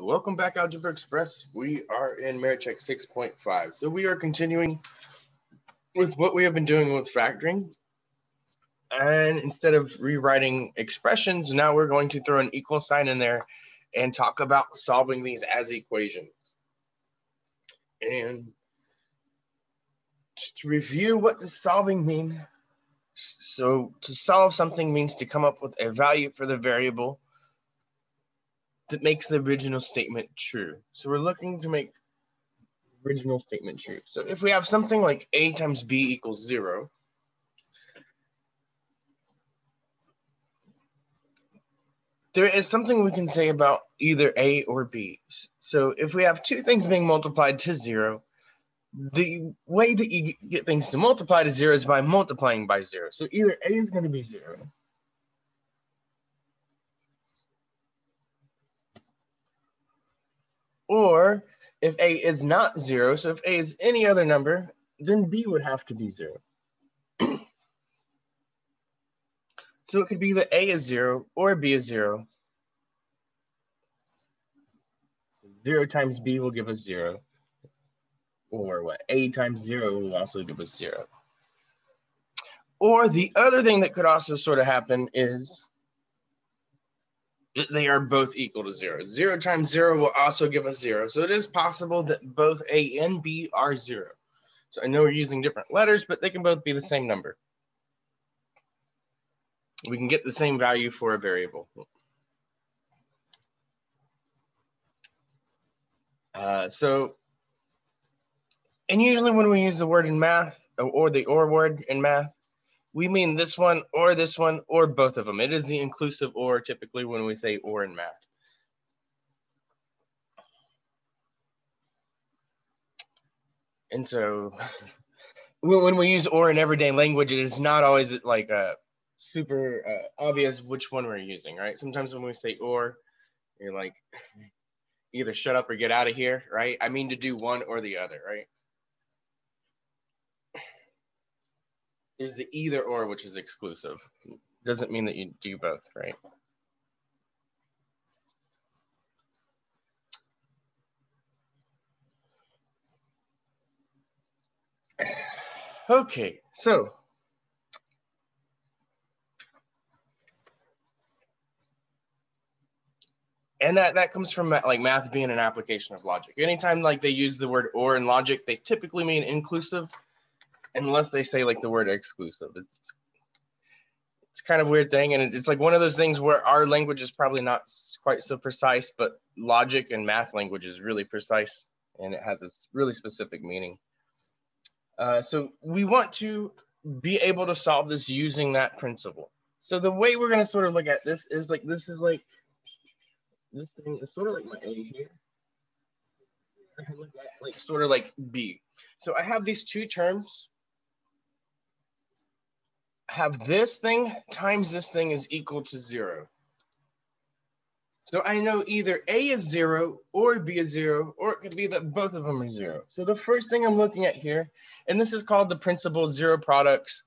Welcome back, Algebra Express. We are in Marecek 6.5. So we are continuing with what we have been doing with factoring. And instead of rewriting expressions, now we're going to throw an equal sign in there and talk about solving these as equations. And to review, what does solving mean? So to solve something means to come up with a value for the variable that makes the original statement true. So we're looking to make original statement true. So if we have something like a times b equals zero, there is something we can say about either a or b. So if we have two things being multiplied to zero, the way that you get things to multiply to zero is by multiplying by zero. So either a is going to be zero Or if a is not zero, so if a is any other number, then b would have to be zero. so it could be that a is zero or b is zero. Zero times b will give us zero. Or what? a times zero will also give us zero. Or the other thing that could also sort of happen is they are both equal to zero. Zero times zero will also give us zero. So it is possible that both A and B are zero. So I know we're using different letters, but they can both be the same number. We can get the same value for a variable. Uh, so, and usually when we use the word in math or the or word in math, we mean this one or this one or both of them. It is the inclusive or typically when we say or in math. And so when we use or in everyday language, it is not always like a super uh, obvious which one we're using, right? Sometimes when we say or, you're like, either shut up or get out of here, right? I mean to do one or the other, right? There's the either or, which is exclusive. Doesn't mean that you do both, right? Okay, so and that that comes from like math being an application of logic. Anytime like they use the word or in logic, they typically mean inclusive unless they say like the word exclusive. It's it's kind of weird thing, and it's like one of those things where our language is probably not quite so precise, but logic and math language is really precise, and it has a really specific meaning. Uh, so we want to be able to solve this using that principle. So the way we're going to sort of look at this is like this is like this thing is sort of like my A here. Like sort of like B. So I have these two terms have this thing times this thing is equal to zero. So I know either A is zero or B is zero, or it could be that both of them are zero. So the first thing I'm looking at here, and this is called the principle of zero products.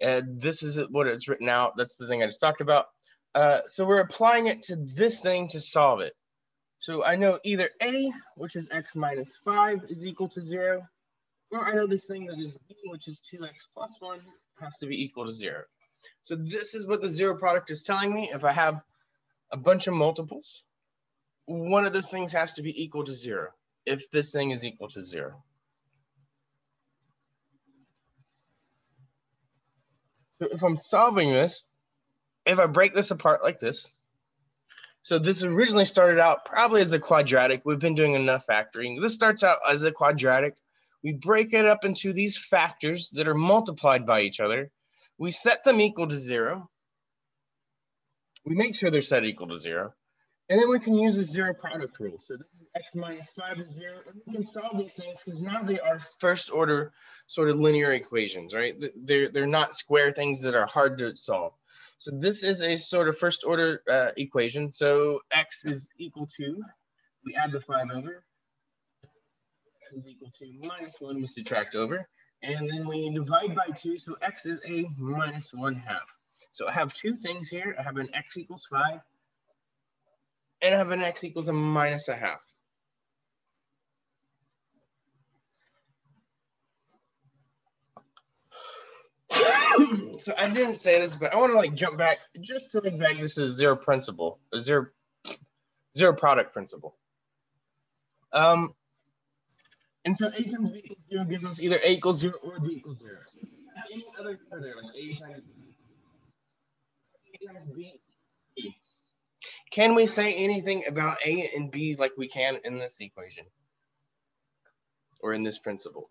And this is what it's written out. That's the thing I just talked about. Uh, so we're applying it to this thing to solve it. So I know either A, which is x minus 5, is equal to 0, or I know this thing that is B, which is 2x plus 1, has to be equal to zero. So this is what the zero product is telling me. If I have a bunch of multiples, one of those things has to be equal to zero if this thing is equal to zero. So if I'm solving this, if I break this apart like this, so this originally started out probably as a quadratic. We've been doing enough factoring. This starts out as a quadratic. We break it up into these factors that are multiplied by each other. We set them equal to zero. We make sure they're set equal to zero. And then we can use the zero product rule. So this is x minus 5 is 0. And we can solve these things because now they are first order sort of linear equations, right? They're, they're not square things that are hard to solve. So this is a sort of first order uh, equation. So x is equal to, we add the 5 over, is equal to minus 1, we subtract over. And then we divide by 2, so x is a minus 1 half. So I have two things here. I have an x equals 5. and I have an x equals a minus a half. so I didn't say this, but I want to like jump back just to like back this is zero principle, zero zero product principle. Um, and so a times b equals zero gives us either a equals zero or b equals zero. Any other there, like a times b. A times b. Can we say anything about a and b like we can in this equation or in this principle?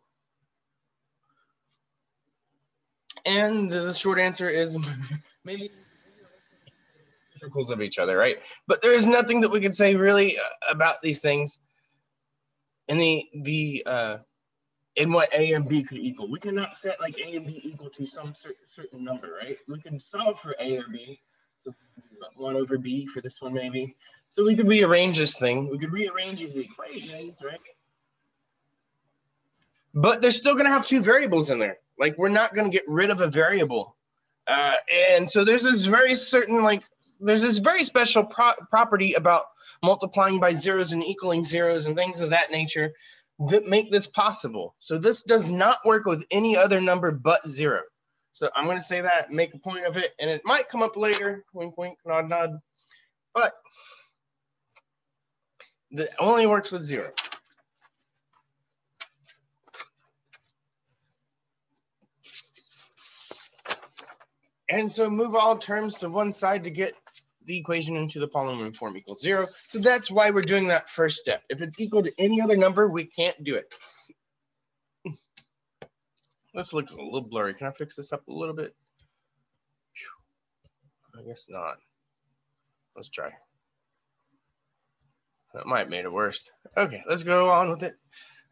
And the short answer is maybe circles of each other, right? But there is nothing that we can say really uh, about these things in the the uh, in what a and b could equal. We cannot set like a and b equal to some cer- certain number, right? We can solve for a or b. So one over b for this one maybe. So we could rearrange this thing. We could rearrange these equations, right? But they're still going to have two variables in there. Like we're not going to get rid of a variable. Uh, and so there's this very certain like there's this very special pro- property about multiplying by zeros and equaling zeros and things of that nature that make this possible. So this does not work with any other number but zero. So I'm going to say that, make a point of it, and it might come up later. Wink, wink, nod, nod. But it only works with zero. And so move all terms to one side to get the equation into the polynomial form equals zero. So that's why we're doing that first step. If it's equal to any other number, we can't do it. This looks a little blurry. Can I fix this up a little bit? I guess not. Let's try. That might have made it worse. Okay, let's go on with it.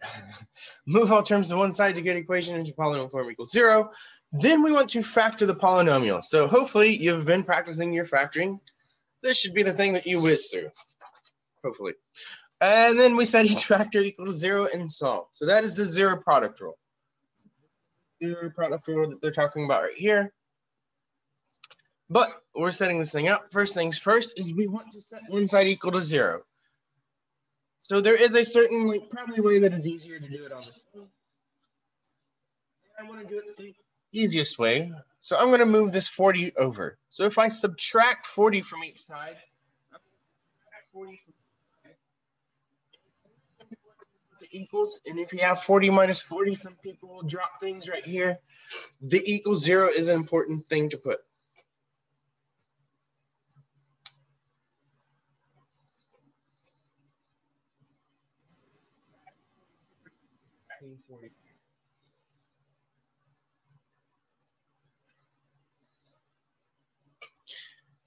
Move all terms to one side to get equation into polynomial form equals zero. Then we want to factor the polynomial. So hopefully you've been practicing your factoring. This should be the thing that you whiz through, hopefully. And then we set each factor equal to zero and solve. So that is the zero product rule. Zero product rule that they're talking about right here. But we're setting this thing up. First things first is we want to set one side equal to zero. So there is a certain like probably way that is easier to do it on this. I want to do it easiest way. So I'm going to move this 40 over. So if I subtract 40 from each side, 40 equals, and if you have 40 minus 40, some people will drop things right here. The equals zero is an important thing to put.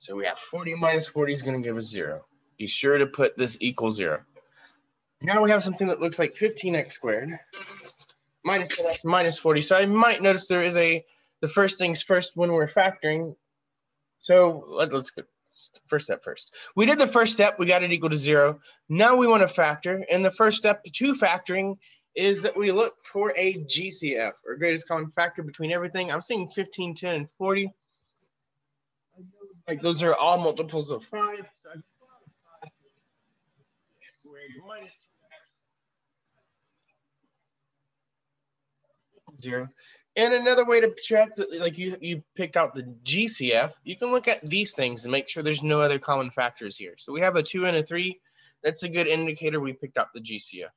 So we have 40 minus 40 is going to give us zero. Be sure to put this equal zero. Now we have something that looks like 15x squared minus 10x minus 40. So I might notice there is a, the first things first when we're factoring. So let, us go first step first. We did the first step, we got it equal to zero. Now we want to factor. And the first step to factoring is that we look for a GCF or greatest common factor between everything. I'm seeing 15, 10, and 40. Like those are all multiples of five. So squared minus zero. And another way to check that, like you, you picked out the GCF, you can look at these things and make sure there's no other common factors here. So we have a two and a three. That's a good indicator we picked up the GCF.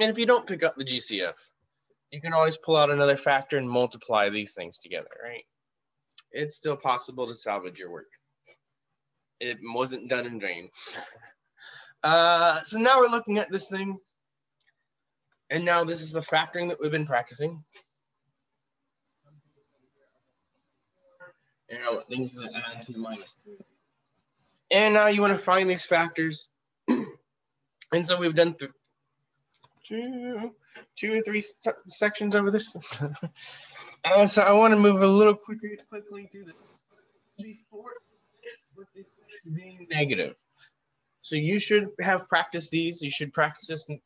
And if you don't pick up the GCF, you can always pull out another factor and multiply these things together, right? It's still possible to salvage your work. It wasn't done in vain. Uh, so now we're looking at this thing. And now this is the factoring that we've been practicing. And now things that add to minus. And now you want to find these factors. and so we've done th two, two or three sections over this. Uh, so I want to move a little quicker, quickly through this. Before this, being negative. So you should have practiced these. You should practice this. Make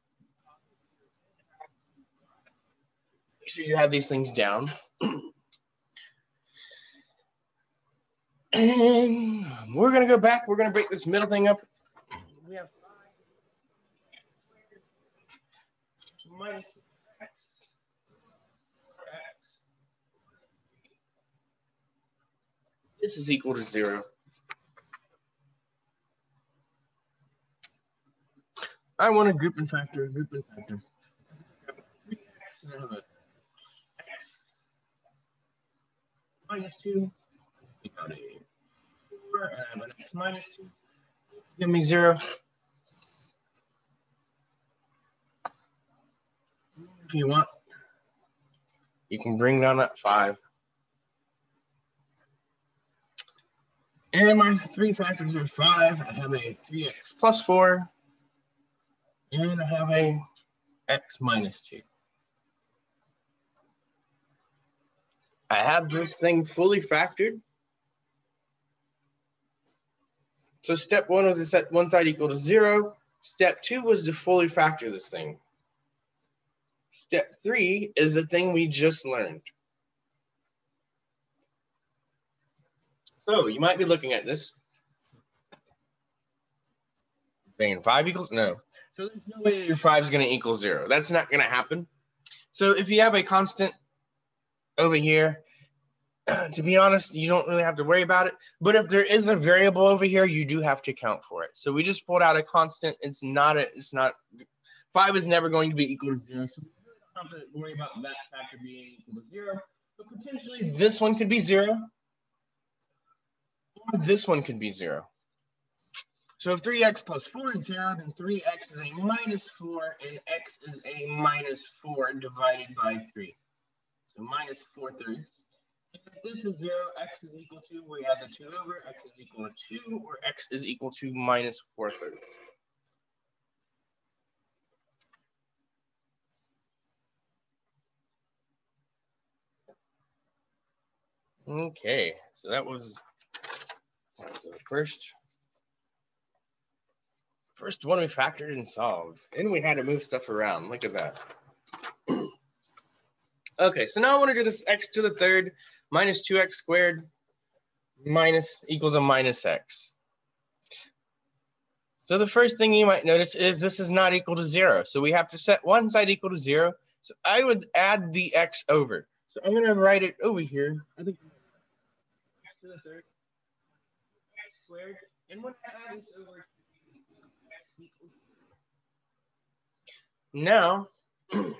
sure you have these things down. And we're going to go back. We're going to break this middle thing up. We have 5 minus x, x. This is equal to 0. I want a group and factor, a group and factor. X minus 2. We got a 4, and I have an x minus 2. Give me 0. If you want, you can bring down that 5. And my three factors are 5. I have a 3x plus 4 and I have a x minus 2. I have this thing fully factored. So step one was to set one side equal to zero. Step two was to fully factor this thing. Step three is the thing we just learned. So you might be looking at this. Saying five equals, no. So there's no way your five is going to equal zero. That's not going to happen. So if you have a constant over here, to be honest, you don't really have to worry about it. But if there is a variable over here, you do have to account for it. So we just pulled out a constant. It's not a, it's not, five is never going to be equal to zero. So we don't have to worry about that factor being equal to zero. But potentially this one could be zero. This one could be zero. So if 3x plus 4 is 0, then 3x is a minus 4, and x is a minus 4 divided by 3. So minus 4 thirds. If this is 0, x is equal to, we add the 2 over, x is equal to 2, or x is equal to minus 4 thirds. Okay, so that was first First one we factored and solved. And we had to move stuff around. Look at that. okay, so now I want to do this x to the third minus 2x squared minus equals a minus x. So the first thing you might notice is this is not equal to zero. So we have to set one side equal to zero. So I would add the x over. So I'm going to write it over here. I think x to the third x squared. And when I add this over now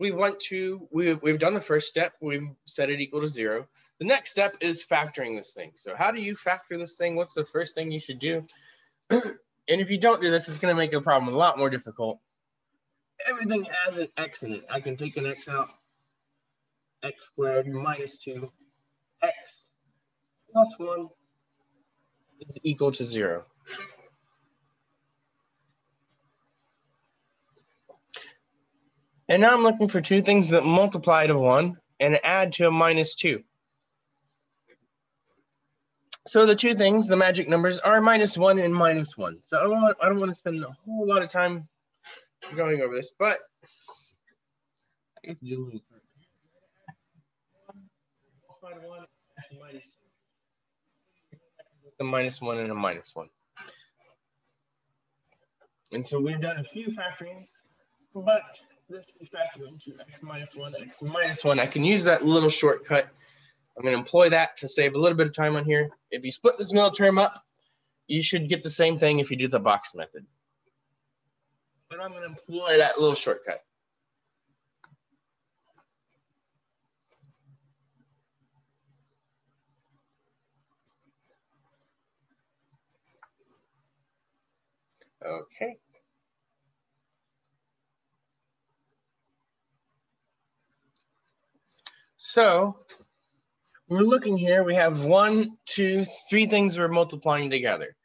we want to, we, we've done the first step, we've set it equal to zero. The next step is factoring this thing. So how do you factor this thing? What's the first thing you should do? and if you don't do this, it's gonna make the problem a lot more difficult. Everything has an x in it. I can take an x out. x squared minus two, x plus one is equal to zero. And now I'm looking for two things that multiply to one and add to a minus two. So the two things, the magic numbers, are minus one and minus one. So I don't want, I don't want to spend a whole lot of time going over this, but I guess do a little the minus one and a minus one. And so we've done a few factorings, but this is factored into x minus 1, x minus 1. I can use that little shortcut. I'm going to employ that to save a little bit of time on here. If you split this middle term up, you should get the same thing if you do the box method. But I'm going to employ that little shortcut. Okay. So we're looking here, we have one, two, three things we're multiplying together.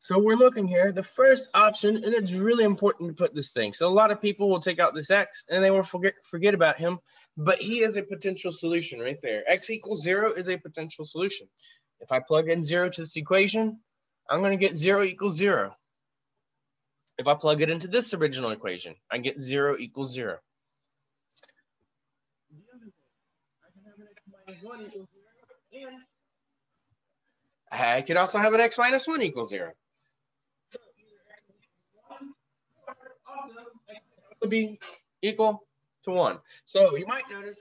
So we're looking here, the first option, and it's really important to put this thing. So a lot of people will take out this x and they will forget, forget about him, but he is a potential solution right there. x equals zero is a potential solution. If I plug in zero to this equation, I'm gonna get zero equals zero. If I plug it into this original equation, I get zero equals zero. minus 1 equals 0, and I could also have an x minus 1 equals 0. Also be equal to 1. So you might notice,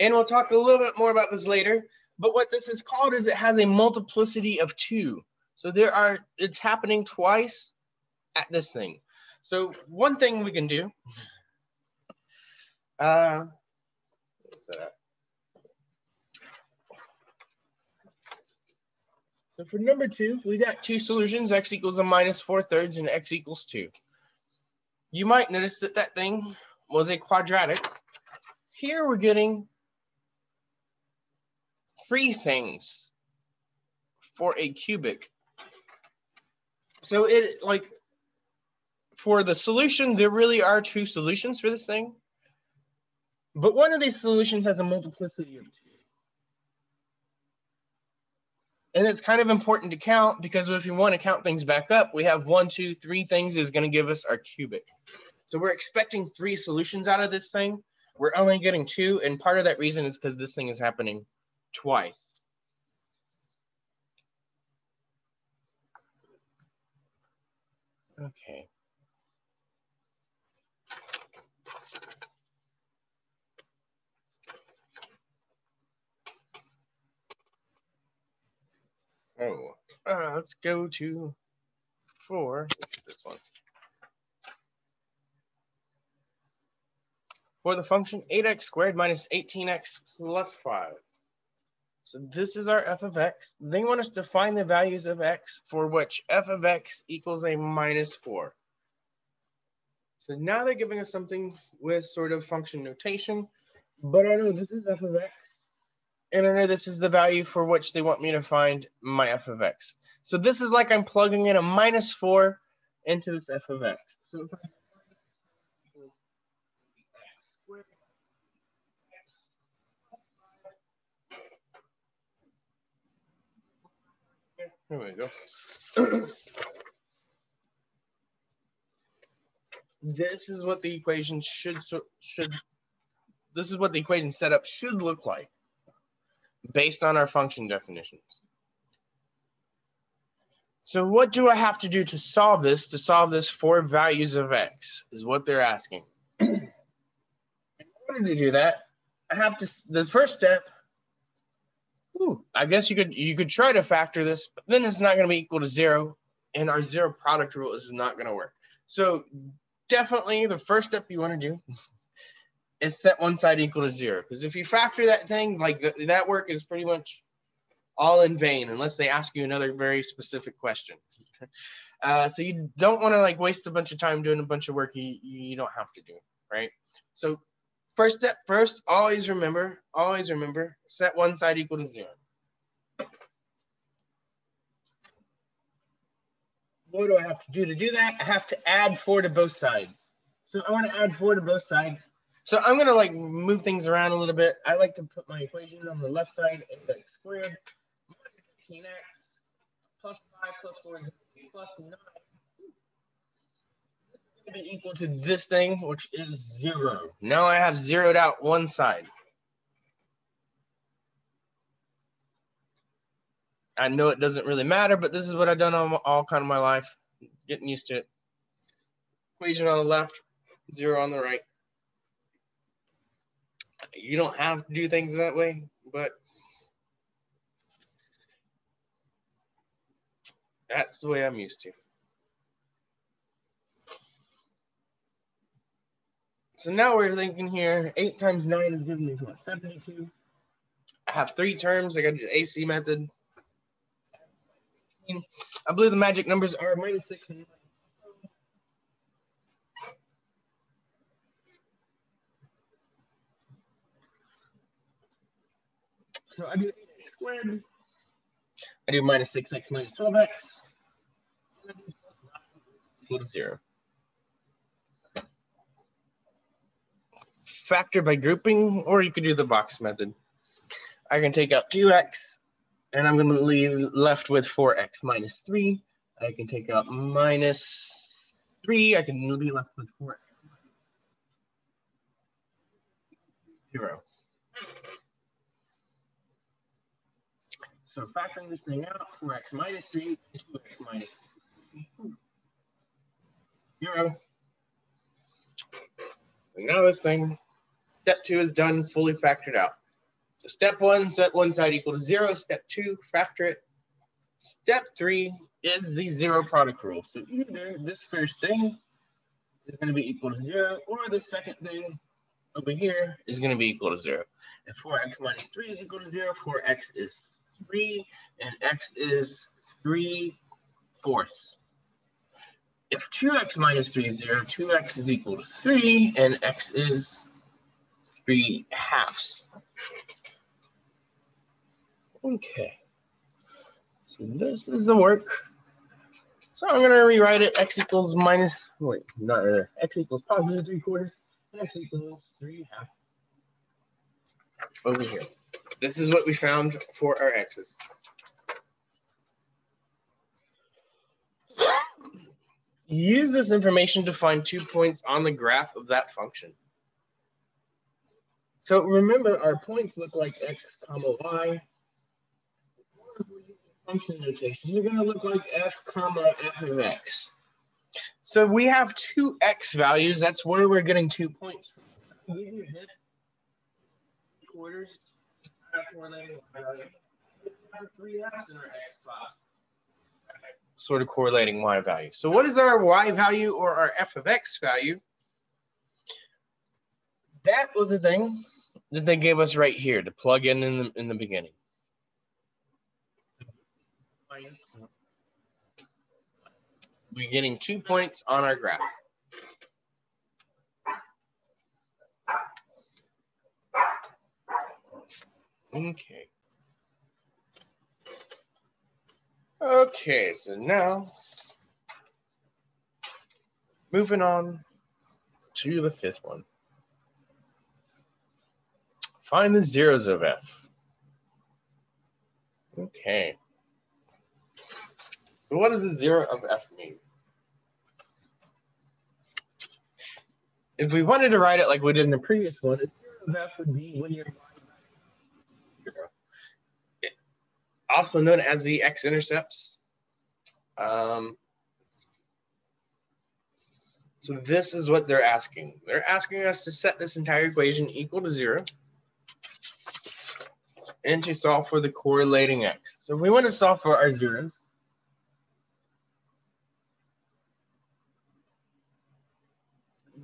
and we'll talk a little bit more about this later, but what this is called is it has a multiplicity of 2. So there are, it's happening twice at this thing. So one thing we can do, uh, so for number two, we got two solutions, x equals a minus 4 thirds and x equals 2. You might notice that that thing was a quadratic. Here we're getting three things for a cubic. So it like for the solution, there really are two solutions for this thing. But one of these solutions has a multiplicity of two. And it's kind of important to count because if you want to count things back up, we have one, two, three things is going to give us our cubic. So we're expecting three solutions out of this thing. We're only getting two. And part of that reason is because this thing is happening twice. Okay. Oh, uh, let's go to four. This one. For the function 8x squared minus 18x plus 5. So this is our f of x. They want us to find the values of x for which f of x equals a minus 4. So now they're giving us something with sort of function notation, but I know this is f of x, and I know this is the value for which they want me to find my f of x. So this is like I'm plugging in a minus 4 into this f of x. So if I There we go. this is what the equation should should this is what the equation setup should look like based on our function definitions. So what do I have to do to solve this, to solve this for values of x, is what they're asking. In order to do that, I have to, the first step Ooh, I guess you could you could try to factor this, but then it's not going to be equal to zero, and our zero product rule is not going to work. So definitely the first step you want to do is set one side equal to zero, because if you factor that thing, like th that work is pretty much all in vain unless they ask you another very specific question. Uh, so you don't want to like waste a bunch of time doing a bunch of work you, you don't have to do, right? So First step first, always remember, always remember, set one side equal to zero. What do I have to do to do that? I have to add four to both sides. So I want to add four to both sides. So I'm gonna like move things around a little bit. I like to put my equation on the left side, x squared minus 18x plus 5 plus 4 plus 9 be equal to this thing, which is zero. Now I have zeroed out one side. I know it doesn't really matter, but this is what I've done all, all kind of my life, getting used to it. Equation on the left, zero on the right. You don't have to do things that way, but that's the way I'm used to. So now we're thinking here, 8 times 9 is giving me what, 72? I have three terms. I got the AC method. I believe the magic numbers are minus 6 and So I do 8x squared. I do minus 6x minus 12x. Equal to 0. Factor by grouping, or you could do the box method. I can take out 2x, and I'm going to leave left with 4x minus 3. I can take out minus 3. I can be left with 4x. 0. So factoring this thing out, 4x minus 3 2x minus 3. 0. And now this thing, step 2 is done, fully factored out. So step 1, set one side equal to 0. Step 2, factor it. Step 3 is the zero product rule. So either this first thing is going to be equal to 0, or the second thing over here is going to be equal to 0. If 4x minus 3 is equal to 0, 4x is 3, and x is 3 fourths. If 2x minus 3 is 0, 2x is equal to 3, and x is 3 halves. Okay. So this is the work. So I'm going to rewrite it x equals minus, wait, not there. x equals positive 3 quarters, and x equals 3 halves over here. This is what we found for our x's. Use this information to find two points on the graph of that function. So remember, our points look like x comma y. Function notation, they're going to look like f comma f of x. So we have two x values. That's where we're getting two points. Quarters sort of correlating y value. So what is our y value or our f of x value? That was the thing that they gave us right here to plug in in the, in the beginning. We're getting two points on our graph. Okay. Okay, so now moving on to the fifth one. Find the zeros of f. Okay. So what does the zero of f mean? If we wanted to write it like we did in the previous one, zero of f would be when you're also known as the x-intercepts. Um, so this is what they're asking. They're asking us to set this entire equation equal to zero and to solve for the correlating x. So we want to solve for our zeros.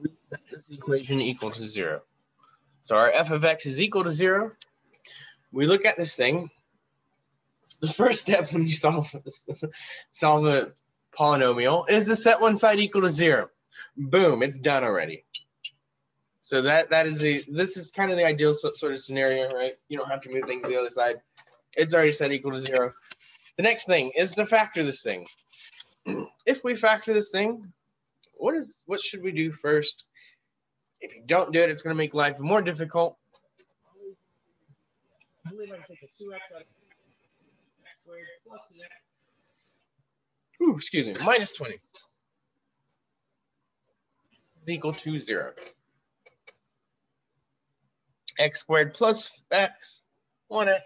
We set this equation equal to zero. So our f of x is equal to zero. We look at this thing the first step when you solve solve a polynomial is to set one side equal to zero. Boom, it's done already. So that that is the this is kind of the ideal sort of scenario, right? You don't have to move things to the other side. It's already set equal to zero. The next thing is to factor this thing. if we factor this thing, what is what should we do first? If you don't do it, it's going to make life more difficult. I believe I'm take a 2x out of squared plus x. Ooh, excuse me, minus 20 is equal to 0. X squared plus x, 1x,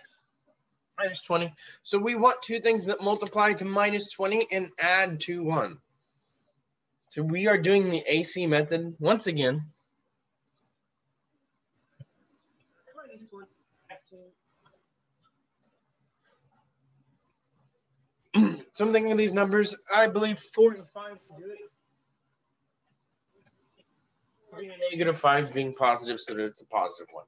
minus 20. So we want two things that multiply to minus 20 and add to 1. So we are doing the AC method once again. something in these numbers. I believe four and five to do it. Negative five being positive so that it's a positive one.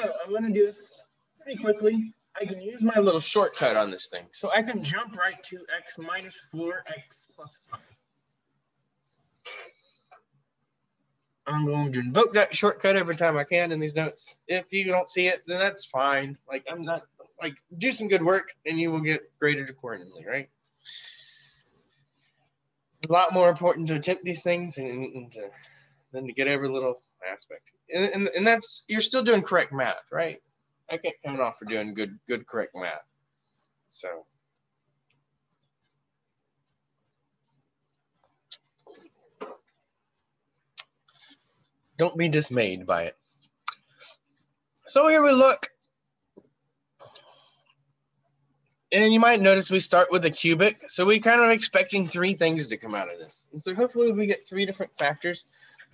So I'm going to do this pretty quickly. I can use my little shortcut on this thing. So I can jump right to x minus 4x plus 5. I'm going to invoke that shortcut every time I can in these notes. If you don't see it, then that's fine. Like I'm not like do some good work and you will get graded accordingly, right? A lot more important to attempt these things and, and to, than to get every little aspect. And, and, and that's you're still doing correct math, right? I can't count off for doing good good correct math. So don't be dismayed by it. So here we look And you might notice we start with a cubic. So we kind of expecting three things to come out of this. And so hopefully we get three different factors.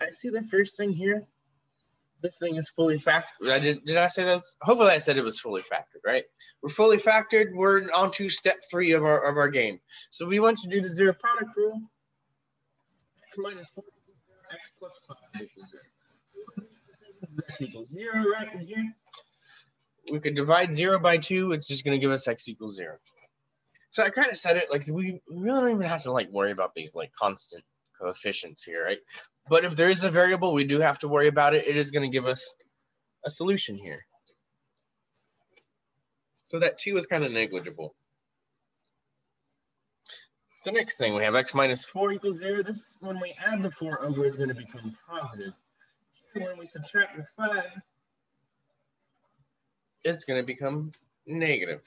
I see the first thing here. This thing is fully factored. I did, did I say this? Hopefully I said it was fully factored, right? We're fully factored. We're on to step three of our, of our game. So we want to do the zero product rule. X minus four, x plus five equals zero. X equals zero right here we could divide zero by two. It's just going to give us x equals zero. So I kind of said it like we really don't even have to like worry about these like constant coefficients here, right? But if there is a variable, we do have to worry about it. It is going to give us a solution here. So that two is kind of negligible. The next thing we have x minus 4 equals 0. This, when we add the 4 over, is going to become positive. When we subtract the 5, it's going to become negative.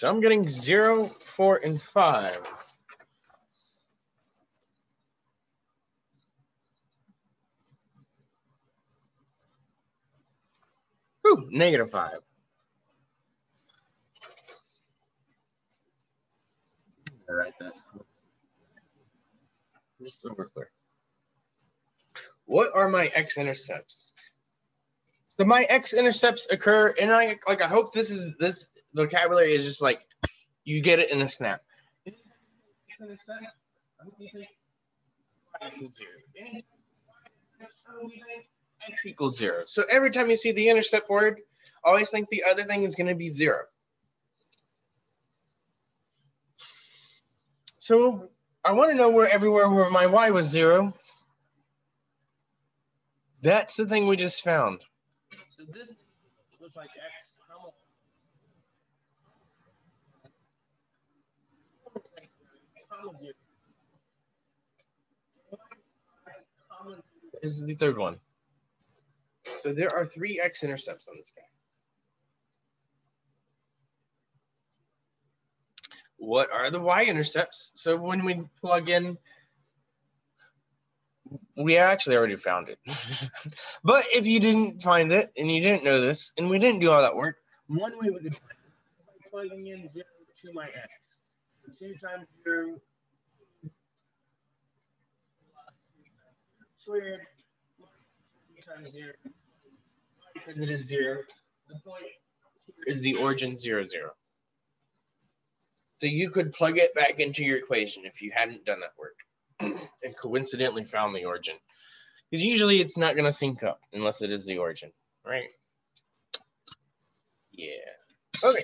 So I'm getting zero, four, and 5. Ooh, negative 5. All right, that just so we're clear. What are my x-intercepts? So my x-intercepts occur, and I like I hope this is this vocabulary is just like you get it in a snap. X equals zero. So every time you see the intercept word, always think the other thing is going to be zero. So I want to know where everywhere where my y was zero. That's the thing we just found. So this looks like x. This is the third one. So there are three x-intercepts on this guy. what are the y-intercepts? So when we plug in, we actually already found it. but if you didn't find it and you didn't know this, and we didn't do all that work, one way we could find it by plugging in zero to my x. two times zero squared times zero because it is zero. The point is the origin zero zero. So you could plug it back into your equation if you hadn't done that work and coincidentally found the origin. Because usually it's not going to sync up unless it is the origin, right? Yeah. Okay.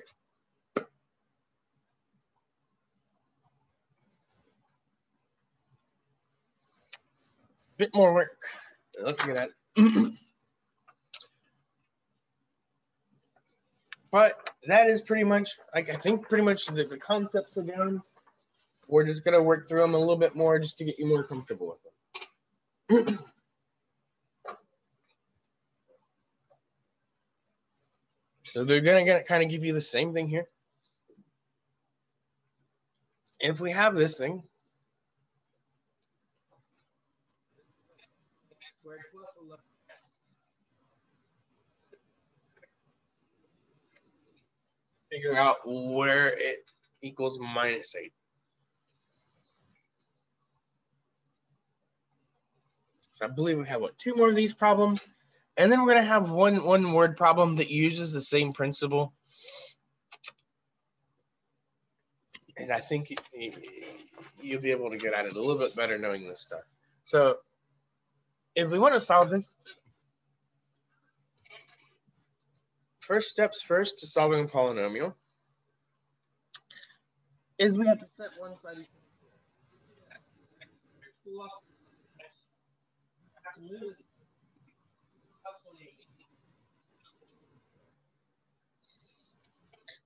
Bit more work. Let's get at it. But that is pretty much, like, I think pretty much the, the concepts are down. We're just going to work through them a little bit more just to get you more comfortable with them. so they're going to kind of give you the same thing here. If we have this thing, figure out where it equals minus 8. So I believe we have, what, two more of these problems? And then we're going to have one, one word problem that uses the same principle. And I think you'll be able to get at it a little bit better knowing this stuff. So if we want to solve this, first steps first to solving a polynomial is we have to set one side equal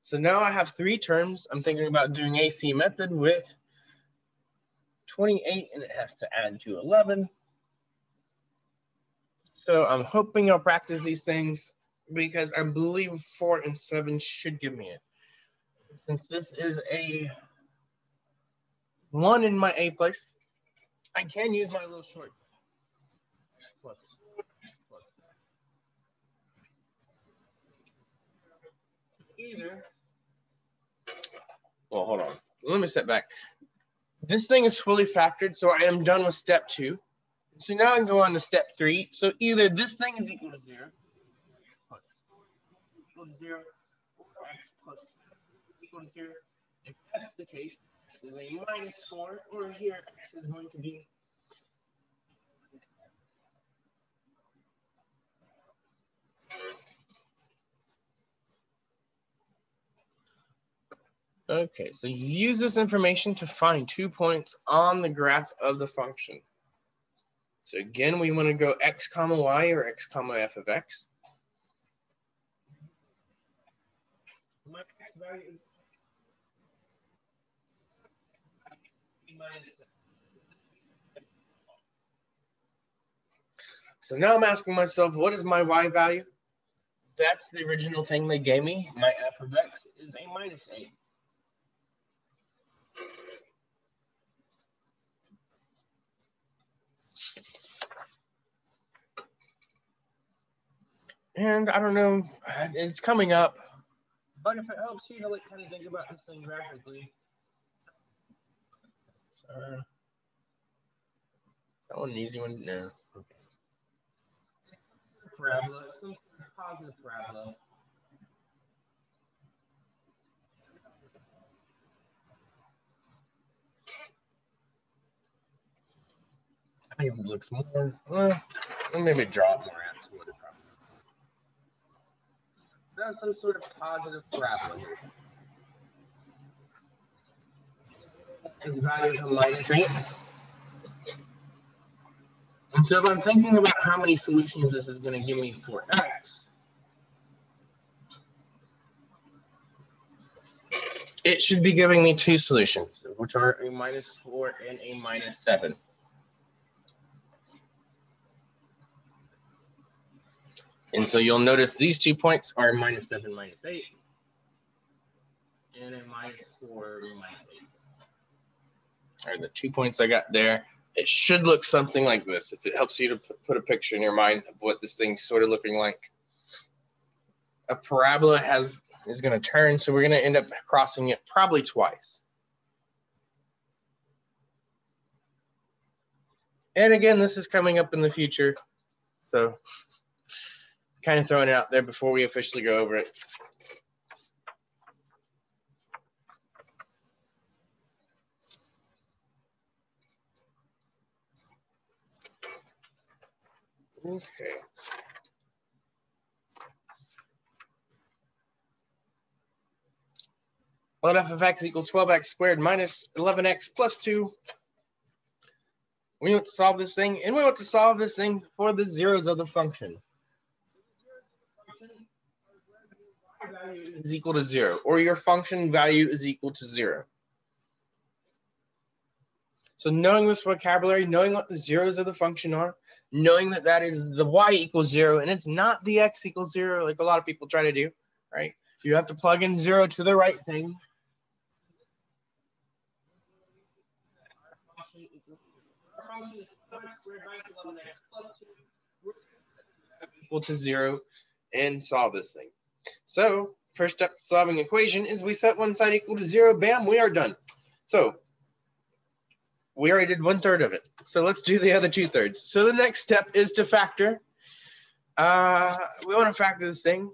So now I have three terms. I'm thinking about doing AC method with 28 and it has to add to 11. So I'm hoping I'll practice these things because I believe four and seven should give me it. Since this is a one in my A place, I can use my little short. plus 4, x plus 7. Either, well, hold on. Let me step back. This thing is fully factored, so I am done with step two. So now I can go on to step three. So either this thing is equal to zero, equal to zero, x plus equal to zero. If that's the case, x is a minus four, or here x is going to be Okay, so you use this information to find two points on the graph of the function. So again, we want to go x comma y or x comma f of x. My x value is So now I'm asking myself, what is my y value? That's the original thing they gave me. My f of x is a minus 8. And I don't know, it's coming up. But if it helps you to like kind of think about this thing graphically, uh, is that one an easy one? No. Okay. Parabola, some sort of positive parabola. I think it looks more, well, maybe draw it more out to what it probably That's some sort of positive parabola. Its value is a minus 8. And so if I'm thinking about how many solutions this is going to give me for x, it should be giving me two solutions, which are a minus 4 and a minus 7. And so you'll notice these two points are minus 7, minus 8, and a minus 4, minus 8. Are the two points I got there. It should look something like this if it helps you to put a picture in your mind of what this thing's sort of looking like. A parabola has is going to turn, so we're going to end up crossing it probably twice. And again, this is coming up in the future, so kind of throwing it out there before we officially go over it. Okay. Let f of x equal 12x squared minus 11x plus 2. We want to solve this thing, and we want to solve this thing for the zeros of the function. Value is equal to zero, or your function value is equal to zero. So knowing this vocabulary, knowing what the zeros of the function are, knowing that that is the y equals zero, and it's not the x equals zero, like a lot of people try to do, right? You have to plug in zero to the right thing. equal to zero and solve this thing. So first step solving equation is we set one side equal to zero. Bam, we are done. So we already did one third of it. So let's do the other two thirds. So the next step is to factor. Uh, we want to factor this thing.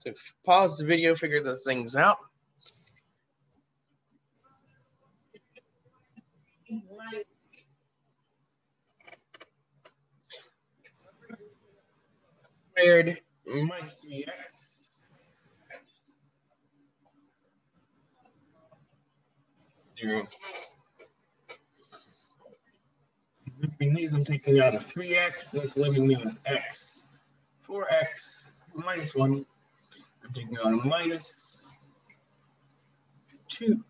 So pause the video, figure those things out. Squared minus 3x. Zero. Leaving these, I'm taking out a 3x. That's leaving me with x. 4x minus 1. I'm taking out a minus 2.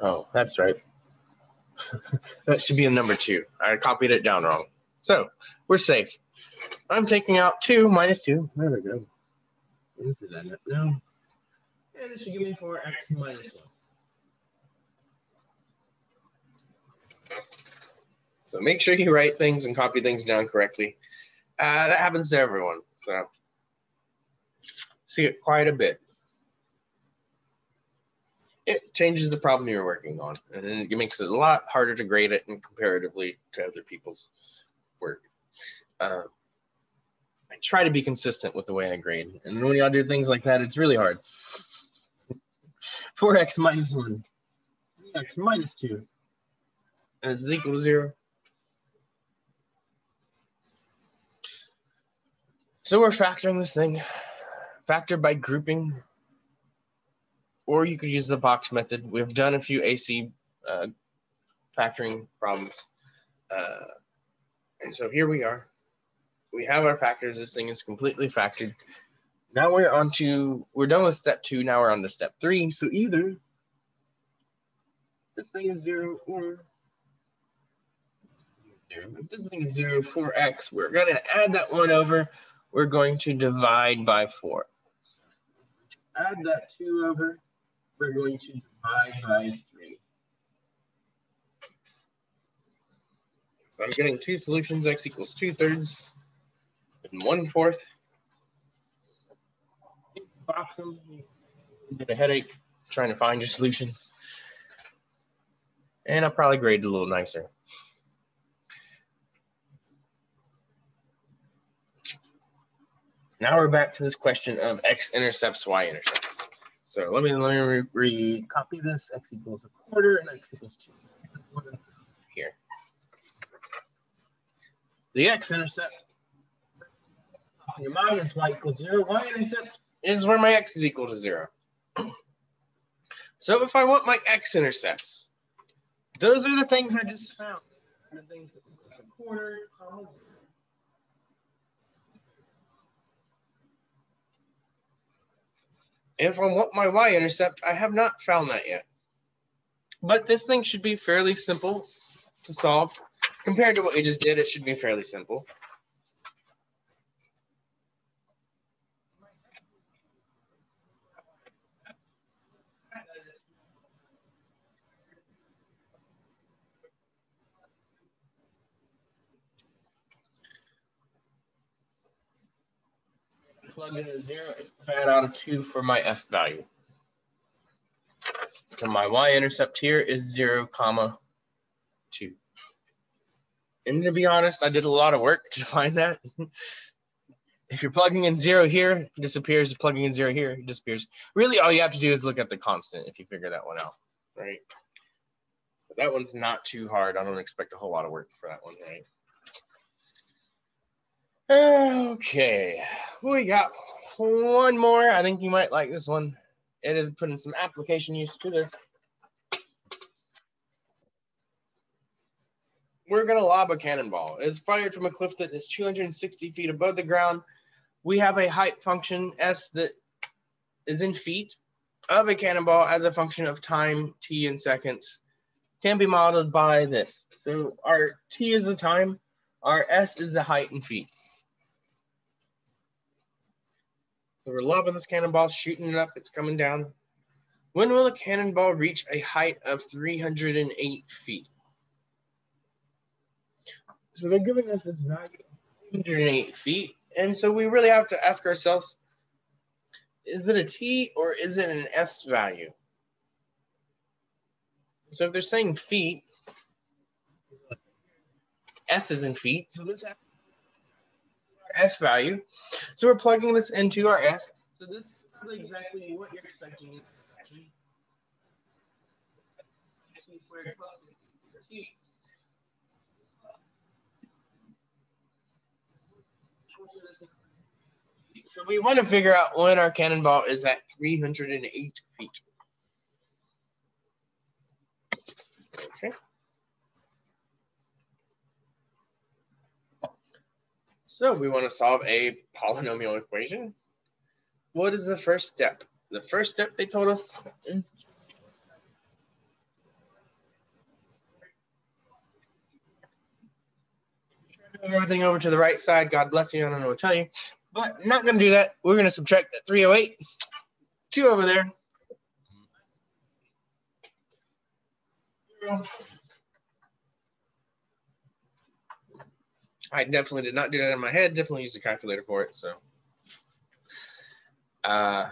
Oh, that's right. that should be a number two. I copied it down wrong. So we're safe. I'm taking out 2 minus 2. There we go. This is that now. And this should give me 4x minus 1. So make sure you write things and copy things down correctly. Uh, that happens to everyone. So see it quite a bit. It changes the problem you're working on, and it makes it a lot harder to grade it and comparatively to other people's work. Uh, I try to be consistent with the way I grade, and when y'all do things like that, it's really hard. 4x minus 1, x minus 2, and this is equal to 0. So we're factoring this thing, factor by grouping, or you could use the box method. We've done a few AC uh, factoring problems. Uh, and so here we are. We have our factors. This thing is completely factored. Now we're on to, we're done with step two. Now we're on to step three. So either this thing is zero or zero. If this thing is zero, 4x, we're going to add that one over we're going to divide by 4. Add that 2 over, we're going to divide by 3. So I'm getting two solutions, x equals 2 thirds and 1 fourth. Box them, get a headache trying to find your solutions. And I'll probably grade a little nicer. Now we're back to this question of x-intercepts, y-intercepts. So let me let me re, re copy this. X equals a quarter and x equals two. Here. The x-intercept in your mind is y equals zero. Y-intercept is where my x is equal to zero. so if I want my x-intercepts, those are the things I just found. The things that quarter, comma zero. If I want my y-intercept, I have not found that yet. But this thing should be fairly simple to solve. Compared to what we just did, it should be fairly simple. Plug in a zero, it's the fat out of two for my F value. So my y-intercept here is zero comma two. And to be honest, I did a lot of work to find that. if you're plugging in zero here, it disappears. Plugging in zero here, it disappears. Really, all you have to do is look at the constant if you figure that one out, right? But that one's not too hard. I don't expect a whole lot of work for that one, right? Okay, we got one more. I think you might like this one. It is putting some application use to this. We're gonna lob a cannonball. It's fired from a cliff that is 260 feet above the ground. We have a height function s that is in feet of a cannonball as a function of time t in seconds. Can be modeled by this. So our t is the time, our s is the height in feet. So we're lobbing this cannonball, shooting it up, it's coming down. When will a cannonball reach a height of 308 feet? So they're giving us this value 308 feet. And so we really have to ask ourselves, is it a T or is it an S value? So if they're saying feet, S is in feet. So this S value. So we're plugging this into our S. So this is probably exactly what you're expecting. Actually, squared plus So we want to figure out when our cannonball is at 308 feet. So we want to solve a polynomial equation. What is the first step? The first step they told us is everything over to the right side. God bless you. I don't know what to tell you. But not going to do that. We're going to subtract that 308. Two over there. I definitely did not do that in my head. Definitely used a calculator for it. So, uh,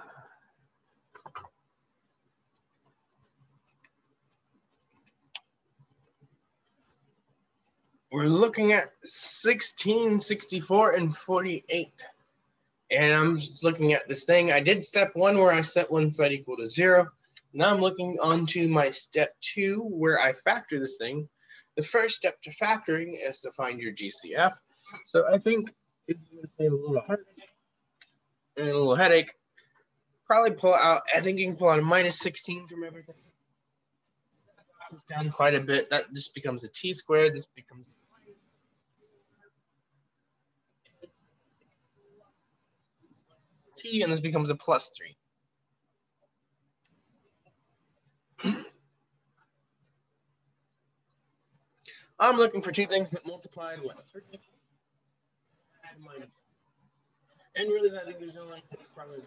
we're looking at 16, 64, and 48. And I'm looking at this thing. I did step one where I set one side equal to zero. Now I'm looking onto my step two where I factor this thing. The first step to factoring is to find your GCF. So I think it's going to save a little heartache and a little headache. Probably pull out, I think you can pull out a minus 16 from everything. This down quite a bit. That just becomes a t squared. This becomes t, and this becomes a plus 3. I'm looking for two things that multiplied what? And really, I think there's only probably.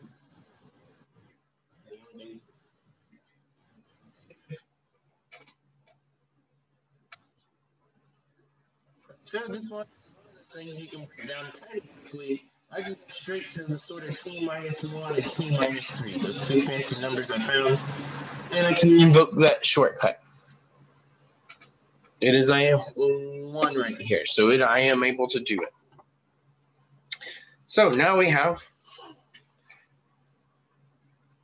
So this one, things you can put down technically I can go straight to the sort of t minus one and t minus three, those two fancy numbers I found, and I can invoke that shortcut. It is I am one right here, so it I am able to do it. So now we have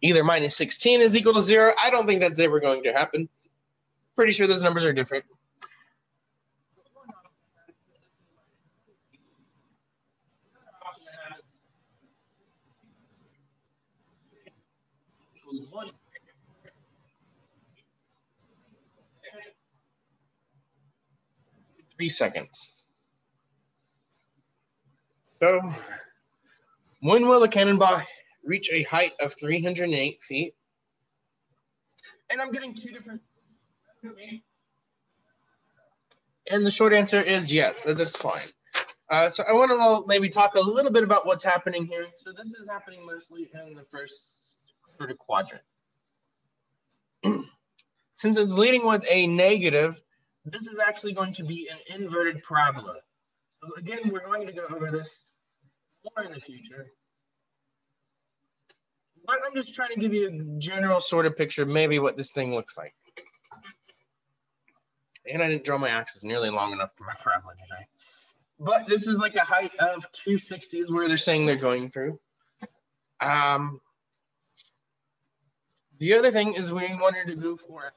either minus 16 is equal to zero. I don't think that's ever going to happen. Pretty sure those numbers are different. Three seconds. So, when will a cannonball reach a height of 308 feet? And I'm getting two different. And the short answer is yes, that's fine. Uh, so I want to maybe talk a little bit about what's happening here. So this is happening mostly in the first sort of quadrant. Since it's leading with a negative, this is actually going to be an inverted parabola. So again, we're going to go over this more in the future. But I'm just trying to give you a general sort of picture, maybe what this thing looks like. And I didn't draw my axis nearly long enough for my parabola, I? But this is like a height of 260 is where they're saying they're going through. Um, the other thing is we wanted to go for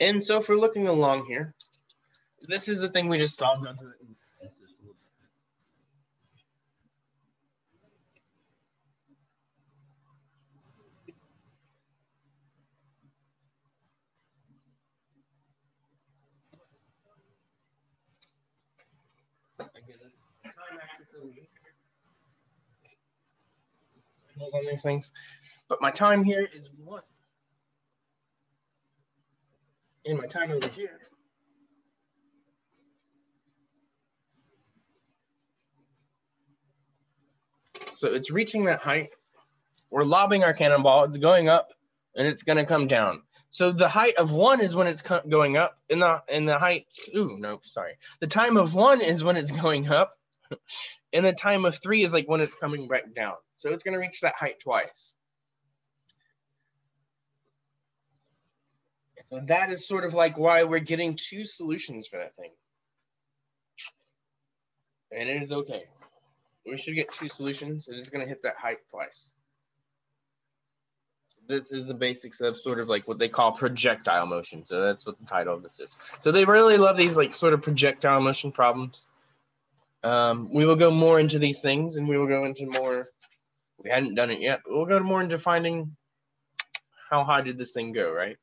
And so if we're looking along here, this is the thing we just solved on these things, but my time here is one. In my time over here. So it's reaching that height. We're lobbing our cannonball. It's going up and it's going to come down. So the height of one is when it's going up, and the and the height. Ooh, no, sorry. The time of one is when it's going up, and the time of three is like when it's coming back down. So it's going to reach that height twice. So that is sort of like why we're getting two solutions for that thing. And it is okay. We should get two solutions. It is going to hit that height twice. This is the basics of sort of like what they call projectile motion. So that's what the title of this is. So they really love these like sort of projectile motion problems. Um, we will go more into these things and we will go into more, we hadn't done it yet, but we'll go more into finding how high did this thing go, right?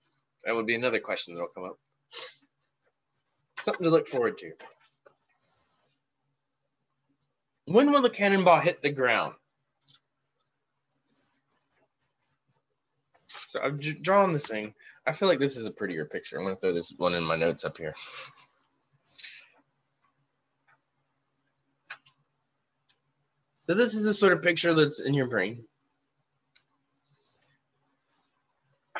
That would be another question that'll come up. Something to look forward to. When will the cannonball hit the ground? So I've drawn the thing. I feel like this is a prettier picture. I'm gonna throw this one in my notes up here. So this is the sort of picture that's in your brain.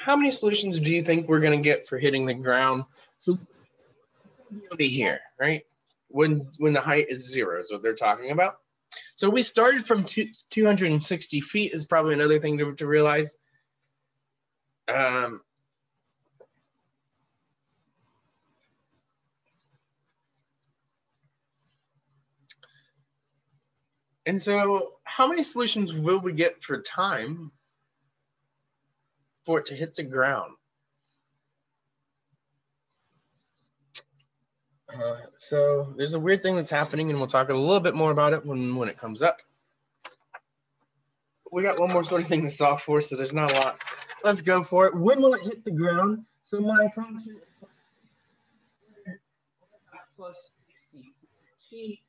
How many solutions do you think we're going to get for hitting the ground? So be here, right? When when the height is zero is what they're talking about. So we started from two, 260 feet is probably another thing to, to realize. Um, And so, how many solutions will we get for time for it to hit the ground? Uh, so there's a weird thing that's happening, and we'll talk a little bit more about it when, when it comes up. We got one more sort of thing to solve for, so there's not a lot. Let's go for it. When will it hit the ground? So my function plus 60 t.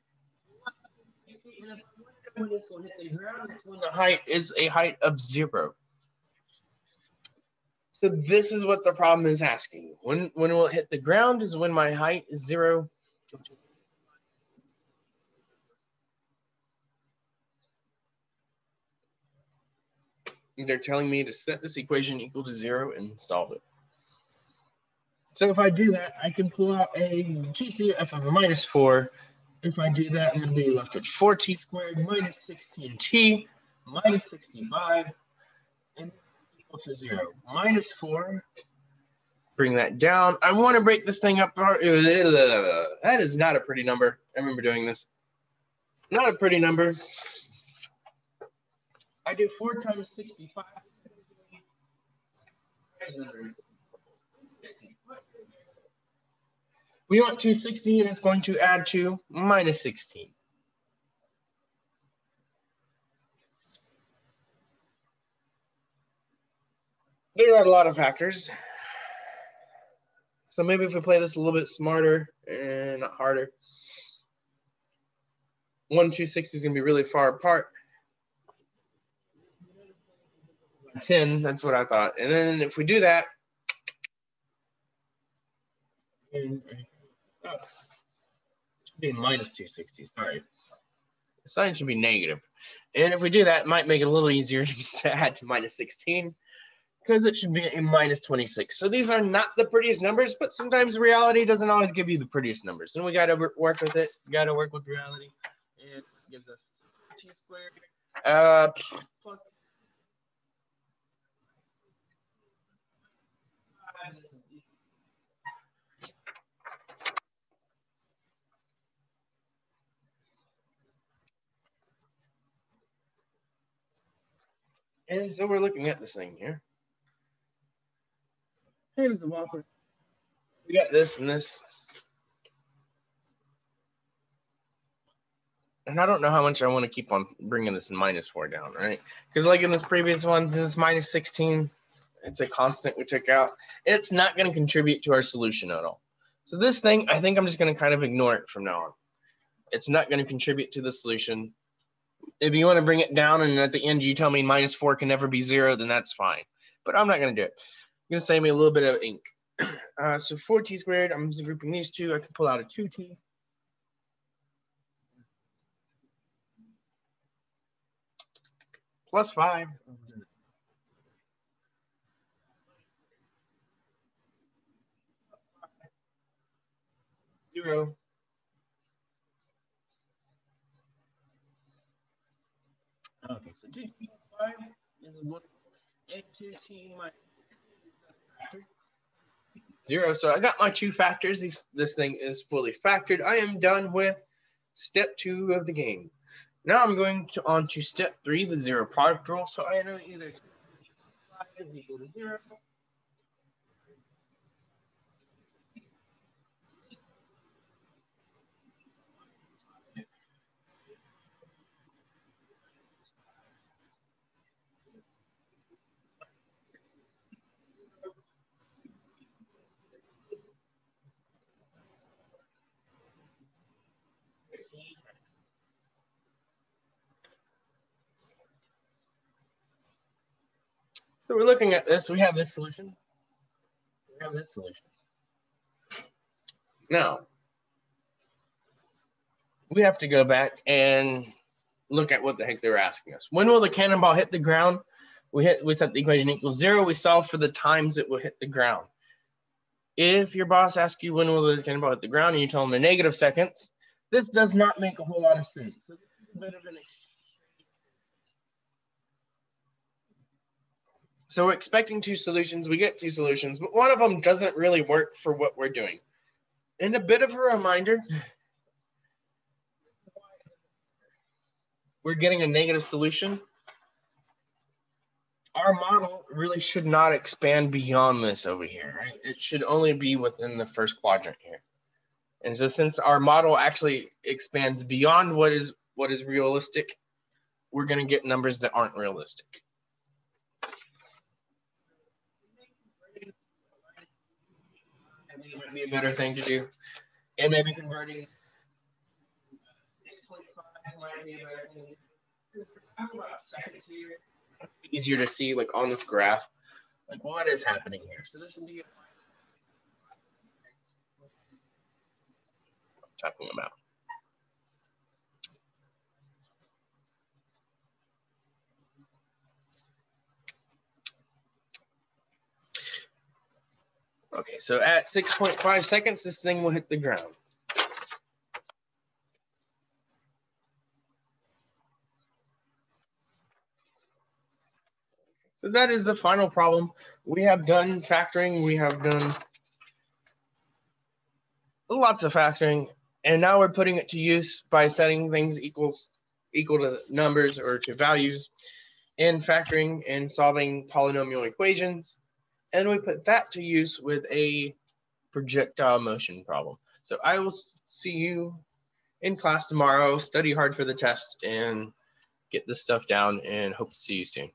When this will hit the ground, it's when the height is a height of zero. So this is what the problem is asking. When when will it hit the ground is when my height is zero. They're telling me to set this equation equal to zero and solve it. So if I do that, I can pull out a GCF of a minus four if I do that, I'm going to be left with 4t squared minus 16t minus 65 and equal to 0. Minus 4. Bring that down. I want to break this thing up. That is not a pretty number. I remember doing this. Not a pretty number. I do 4 times 65. We want 260 and it's going to add to minus 16. There are a lot of factors. So maybe if we play this a little bit smarter and not harder. 1, 260 is going to be really far apart. 10, that's what I thought. And then if we do that, Oh. Should be minus 260, sorry. The sign should be negative. And if we do that, it might make it a little easier to add to minus 16 because it should be a minus 26. So these are not the prettiest numbers, but sometimes reality doesn't always give you the prettiest numbers. And we got to work with it. We got to work with reality. It gives us t squared uh, plus And so we're looking at this thing here. Whopper. We got this and this. And I don't know how much I want to keep on bringing this minus four down, right? Because like in this previous one, this minus 16, it's a constant we took out. It's not going to contribute to our solution at all. So this thing, I think I'm just going to kind of ignore it from now on. It's not going to contribute to the solution if you want to bring it down and at the end you tell me minus four can never be zero, then that's fine. But I'm not going to do it. Going to save me a little bit of ink. Uh, so 4t squared, I'm just grouping these two. I can pull out a 2t. Plus 5. Zero. Okay, so 2 t 5 is 1 and 2 t minus zero. So I got my two factors. These, this thing is fully factored. I am done with step two of the game. Now I'm going to on to step three, the zero product rule. So I know either 5 is equal to zero So we're looking at this. We have this solution. we have this solution. Now, we have to go back and look at what the heck they're asking us. When will the cannonball hit the ground? We hit we set the equation equals zero. We solve for the times it will hit the ground. If your boss asks you when will the cannonball hit the ground and you tell them in negative seconds, this does not make a whole lot of sense. So So we're expecting two solutions. We get two solutions, but one of them doesn't really work for what we're doing. And a bit of a reminder, we're getting a negative solution. Our model really should not expand beyond this over here, right? It should only be within the first quadrant here. And so since our model actually expands beyond what is what is realistic, we're going to get numbers that aren't realistic. Might be a better thing to do. And maybe converting be thing. Easier to see like on this graph, like what is happening here. So this would be talking about. Okay, so at 6.5 seconds, this thing will hit the ground. So that is the final problem. We have done factoring, we have done lots of factoring, and now we're putting it to use by setting things equals equal to numbers or to values in factoring and solving polynomial equations and we put that to use with a projectile motion problem. So I will see you in class tomorrow, study hard for the test, and get this stuff down, and hope to see you soon.